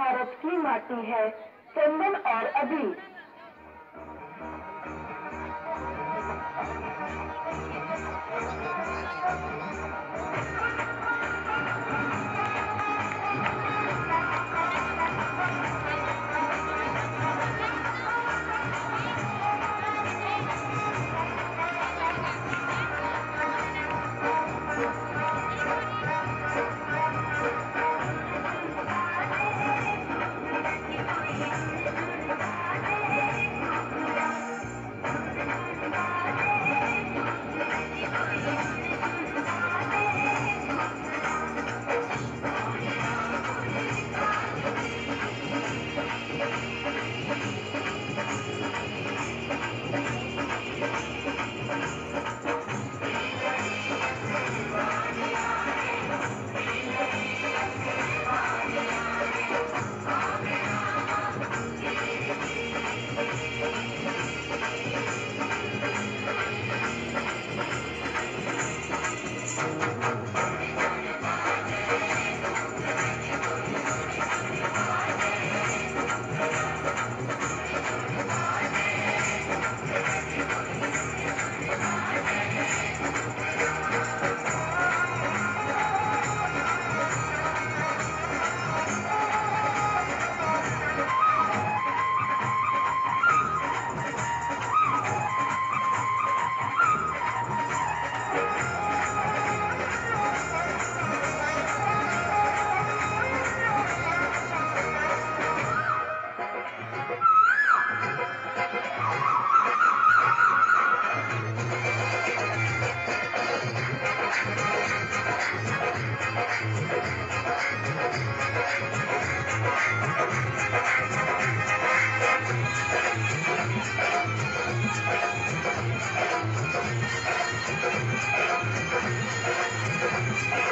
भारत की माटी है चंदन और अबीर।